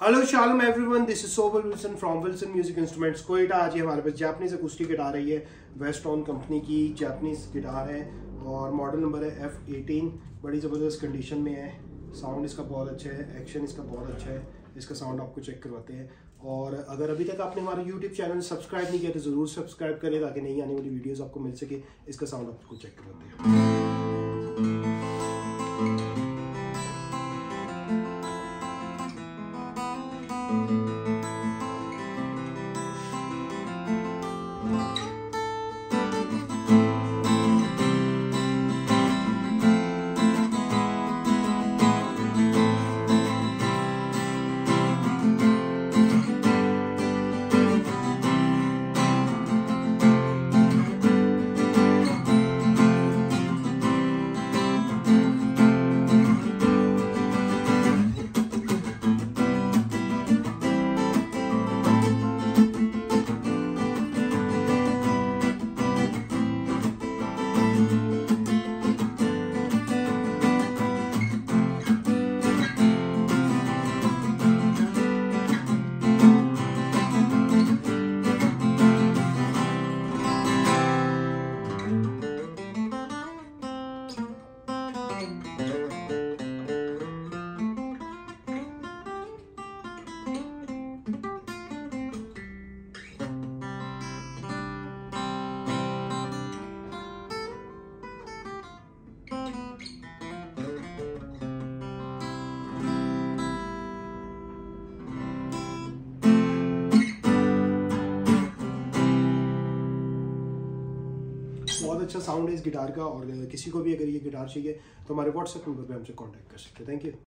Hello Shah Alam everyone this is सोबल Wilson from Wilson music instruments Quetta आज ये हमारे पास जापनीज अकूस्टिक गिटार है, ये वेस्टॉन कंपनी की जापनीज गिटार है और मॉडल नंबर है एफ़ एटीन बड़ी ज़बरदस्त कंडीशन में है। साउंड इसका बहुत अच्छा है एक्शन इसका बहुत अच्छा है। इसका साउंड आपको चेक करवाते हैं। और अगर अभी तक आपने हमारे यूट्यूब चैनल सब्सक्राइब नहीं किया तो ज़रूर सब्सक्राइब करें ताकि नई आने वाली वीडियोज़ आपको मिल सके। इसका साउंड आपको चेक करवाते हैं। Bye. बहुत अच्छा साउंड है इस गिटार का और किसी को भी अगर ये गिटार चाहिए तो हमारे व्हाट्सएप नंबर पर हमसे कॉन्टैक्ट कर सकते हैं। Thank you